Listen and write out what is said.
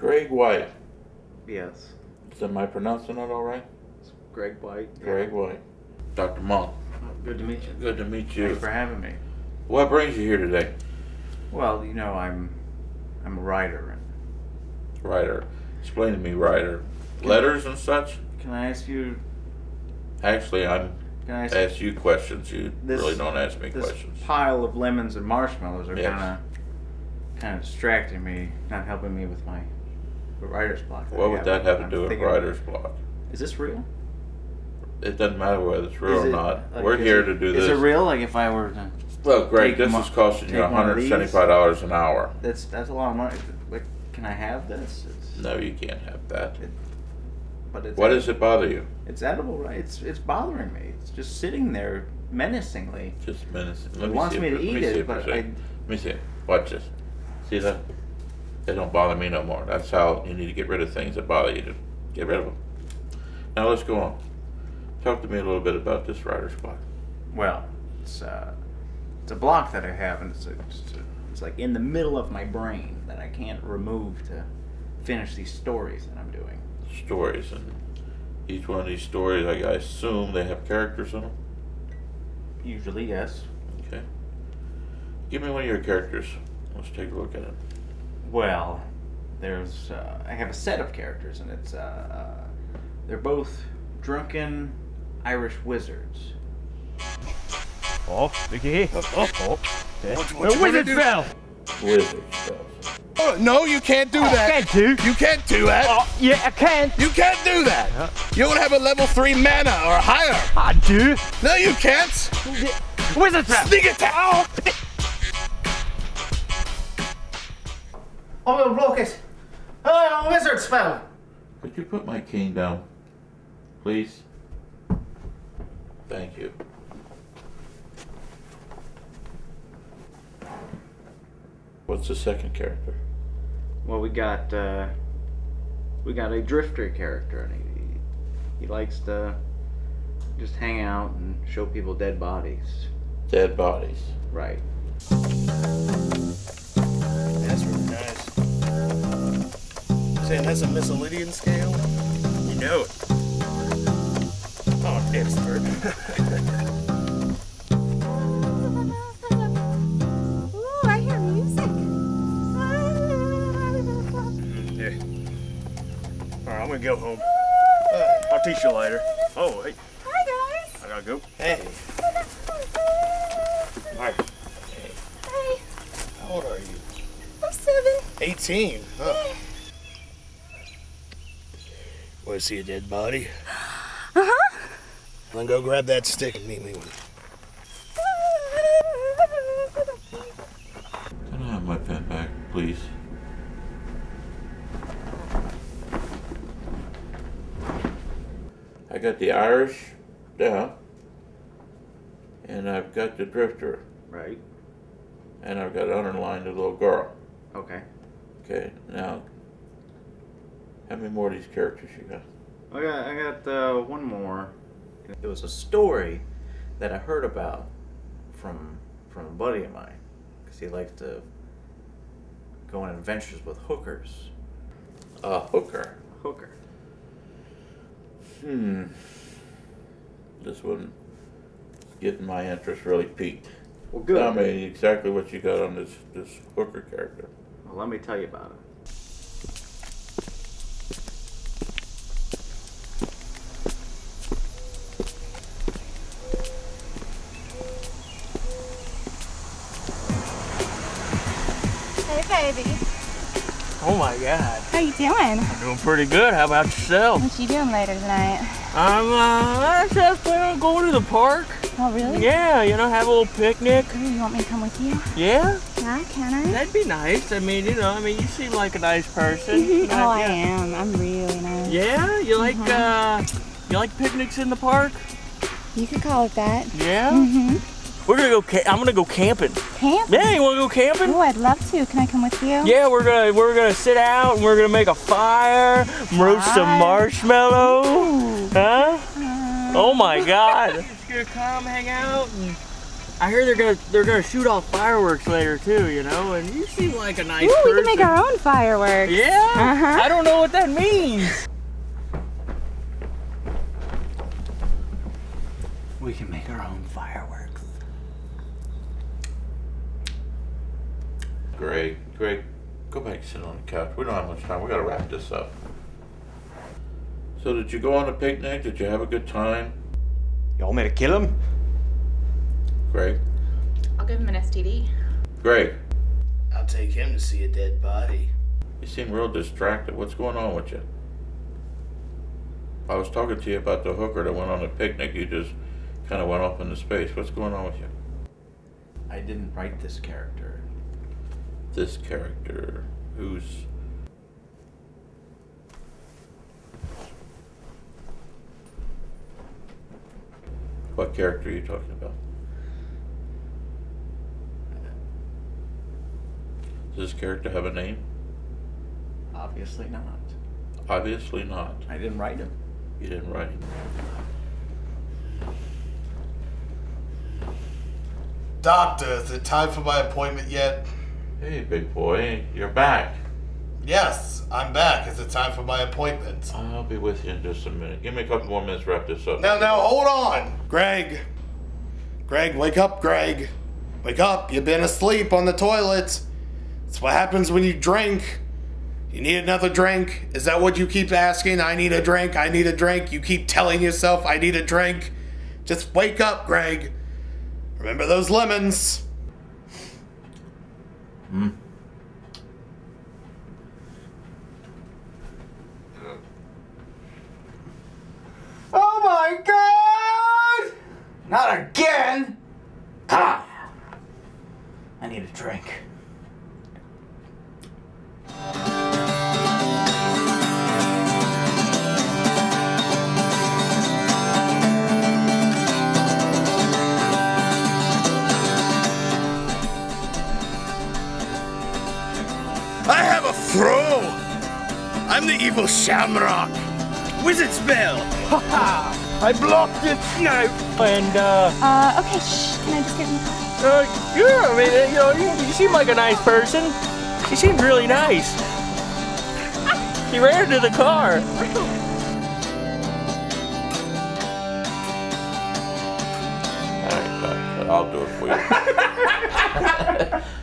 Greg White. Yes. Am I pronouncing it all right? It's Greg White. Greg White. Dr. Monk, Good to meet you. good to meet you. Thanks for having me. What brings you here today? Well, you know, I'm I'm a writer. Writer. Explain to me, writer. Letters and such? Can I ask you? Actually, I'm Can I ask ask you questions. You This- really don't ask me this questions. pile of lemons and marshmallows are Yes. kind of kind of distracting me, not helping me with my writer's block. What would that have to I'm do with writer's block? Is this real? It doesn't matter whether it's real Is or not. like, We're here it- to do this. Is it real? Like if I were to, Well, Greg, Take this mo- is costing you take one of $175 an hour. that's that's a lot of money. Like, can I have this? It's, No, you can't have that. But it's What does it bother you? It's edible, right? It's it's bothering me. It's just sitting there menacingly. Just a minute. Let It me wants see me to let eat see it, but it's a- I- Let me see it. Watch this. See that? They don't bother me no more. That's how you need to get rid of things that bother you. To get rid of them. Now let's go on. Talk to me a little bit about this writer's block. Well, it's uh, it's a block that I have, and it's a, it's, a, it's like in the middle of my brain that I can't remove to finish these stories that I'm doing. Stories and each one of these stories, I, I assume they have characters in them. Usually, yes. Okay. Give me one of your characters. Let's take a look at it. Well, there's uh, I have a set of characters, and it's uh, uh, they're both drunken Irish wizards. Oh, look here. Oh, oh. Yeah. What- what The you wizard do? spell. Wizard stuff. Oh, no, you can't do that. Can't do. You can't do that. Oh, yeah, I can. You can't do that. You don't have a level three mana or higher. I do. No, you can't. Wizard spell. Sneak attack. Oh. I will block it. Oh, a wizard spell. Could you put my cane down, please? Thank you. What's the second character? Well, we got uh, we got a drifter character, and he he likes to just hang out and show people dead bodies. Dead bodies. Right. That's really nice. Saying that's a Mixolydian scale? You know it. Oh, expert. Ooh, I hear music. yeah. All right, I'm gonna go home. Uh, I'll teach you later. Oh, hey, Hi, guys. I gotta go. Hey. Hi. Hi. How old are you? I'm seven. 18. Huh. Want to see a dead body? Uh huh. Then go grab that stick and meet me with it. Can I have my pen back, please? I got the Irish down, and I've got the drifter, Right. and I've got underlined the little girl. Okay. Okay, now, how many more of these characters you got? I got I got uh, one more. It was a story that I heard about from from a buddy of mine because he likes to go on adventures with hookers. A hooker. Hooker. Hmm. This one is getting my interest really peaked. Well, good. Tell me exactly what you got on this this hooker character. Well, let me tell you about it. Oh my God. How you doing? I'm doing pretty good. How about yourself? What you doing later tonight? I'm uh, I just planning on going to the park. Oh, really? Yeah, you know, have a little picnic. Ooh, you want me to come with you? Yeah, Yeah, can I? that'd be nice. I mean, you know, I mean, you seem like a nice person. Oh, I yeah. am. I'm really nice. Yeah, you like uh, you like picnics in the park? You could call it that. Yeah. Mm-hmm. We're gonna go. Ca- I'm gonna go camping. Camp? Yeah, you wanna go camping? Oh, I'd love to. Can I come with you? Yeah, we're gonna we're gonna sit out and we're gonna make a fire, roast some Fire. marshmallow. Ooh. Huh? Uh, Oh my God! Just gonna come hang out and I hear they're gonna they're gonna shoot off fireworks later too, you know. And you seem like a nice Ooh, we can make our own fireworks. Yeah. Uh-huh. I don't know what that means. We can make our own fireworks. Greg, Greg, go back and sit on the couch. We don't have much time. We gotta wrap this up. So did you go on a picnic? Did you have a good time? You want me to kill him? Greg? I'll give him an STD. Greg, I'll take him to see a dead body. you seem real distracted. What's going on with you? I was talking to you about the hooker that went on a picnic. You just kind of went off into space. What's going on with you? I didn't write this character. This character, who's What character are you talking about? Does this character have a name? Obviously not. Obviously not. I didn't write him. You didn't write him. Doctor, is it time for my appointment yet? Hey, big boy, you're back. Yes, I'm back. Is it time for my appointment? I'll be with you in just a minute. Give me a couple more minutes to wrap this up. Now, now, hold on. Greg. Greg, wake up, Greg. Wake up. You've been asleep on the toilet. That's what happens when you drink. You need another drink? Is that what you keep asking? I need a drink. I need a drink. You keep telling yourself, I need a drink. Just wake up, Greg. Remember those lemons. Oh my god! Not again! Ah! I need a drink. I'm the evil Shamrock. Wizard spell! Ha ha! I blocked it now! And uh, Uh, okay, shh. Can I just get in the car? uh, yeah, I mean, you know, you, you seem like a nice person. She seems really nice. He ran into the car. All right, I'll do it for you.